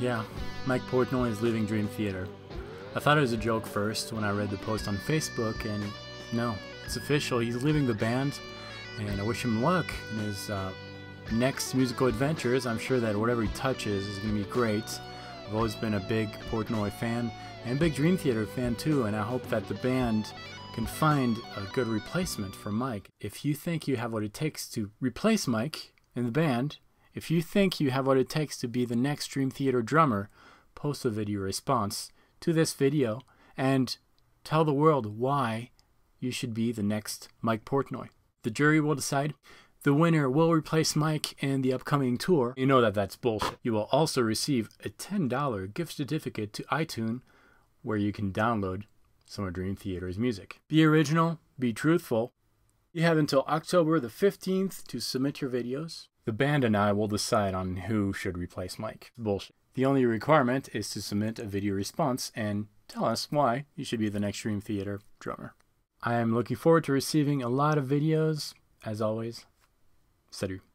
Yeah, Mike Portnoy is leaving Dream Theater. I thought it was a joke first when I read the post on Facebook, and no, it's official. He's leaving the band, and I wish him luck in his uh, next musical adventures. I'm sure that whatever he touches is going to be great. I've always been a big Portnoy fan and big Dream Theater fan too, and I hope that the band can find a good replacement for Mike. If you think you have what it takes to replace Mike in the band, if you think you have what it takes to be the next Dream Theater drummer, post a video response to this video and tell the world why you should be the next Mike Portnoy. The jury will decide. The winner will replace Mike in the upcoming tour. You know that that's bullshit. You will also receive a $10 gift certificate to iTunes where you can download some of Dream Theater's music. Be original, be truthful. You have until October the 15th to submit your videos. The band and I will decide on who should replace Mike. Bullshit. The only requirement is to submit a video response and tell us why you should be the next Dream Theater drummer. I am looking forward to receiving a lot of videos. As always, salut.